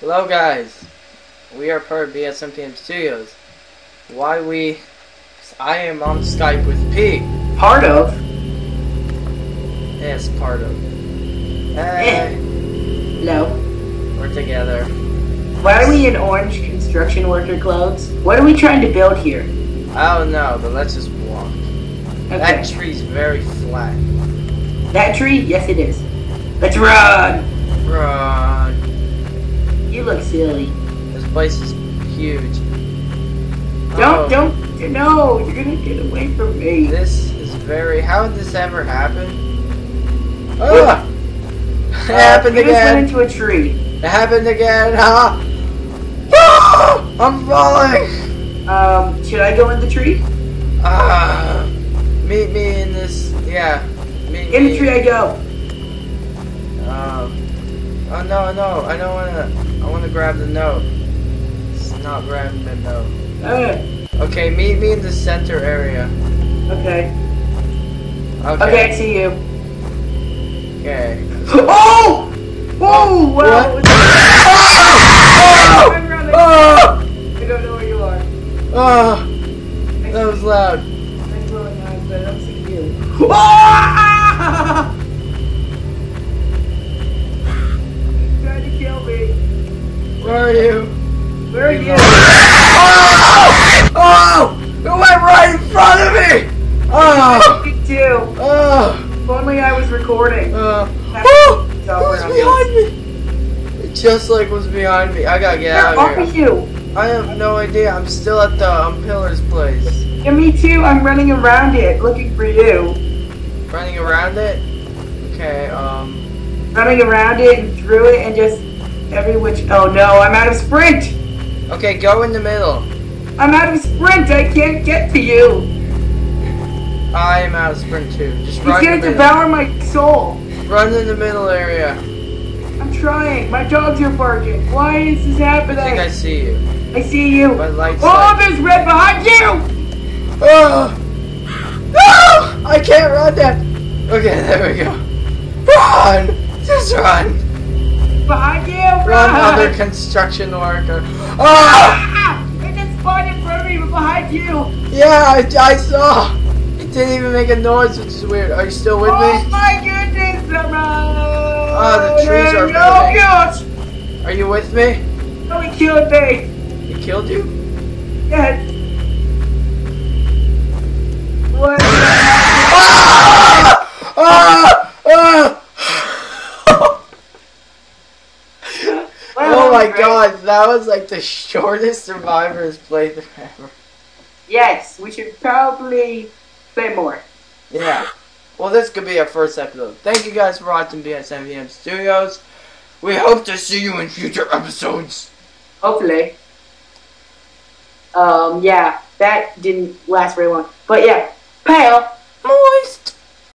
Hello guys, we are part of BSMPM Studios. Why we... I am on Skype with P. Part of? Yes, part of. Eh. No. we're together. Why are we in orange construction worker clothes? What are we trying to build here? I don't know, but let's just walk. Okay. That tree's very flat. That tree? Yes, it is. Let's run! Run. You look silly. This place is huge. Don't, Oh, don't, no, you're gonna get away from me. This is very... How did this ever happen? What? Ah! It Uh, happened we just again! went into a tree. It happened again! Ah! Ah! I'm falling! Um, should I go in the tree? Ah, meet me in this. Yeah, meet In me. the tree I go. Oh no, no, I don't wanna. I wanna grab the note. It's not grabbing the note. Uh, Okay, meet me in the center area. okay. Okay. Okay, I see you. Okay. Oh! Whoa! Wow! What? I'm running. Oh! I don't know where you are. Oh! That was loud. I'm glowing eyes, but I don't see you. Ah! Where are you? Where are you? Oh! Oh! It went right in front of me! Oh! Me too. Oh! If only I was recording. Uh, oh, what's it was behind me. It just like was behind me. I gotta get Where out are of here. you? I have no idea. I'm still at the um, Pillar's place. Yeah, me too. I'm running around it looking for you. Running around it. Okay. Um. Running around it and through it and just every which. Oh no, I'm out of sprint. Okay, go in the middle. I'm out of sprint. I can't get to you. I am out of sprint too. Just He's run gonna devour my soul. Run in the middle area. I'm trying. My dogs are barking. Why is this happening? I think I see you. I see you. My lights. Oh, like- there's red behind you! Oh! No! I can't run that. Okay, there we go. Run! Just run! Behind you! Run, other construction worker. Oh! Ah! It just front of me, behind you! Yeah, I, I saw. It didn't even make a noise, which is weird. Are you still with oh me? Oh my goodness! I'm Oh, the trees are No, moving. gosh! Are you with me? Oh, he killed me! He killed you? Yes! Oh my god, that was like the shortest survivors playthrough ever. Yes, we should probably play more. Yeah. Well, this could be our first episode. Thank you guys for watching BSMPM Studios. We hope to see you in future episodes. Hopefully. Um, yeah, that didn't last very long. But yeah, Pale,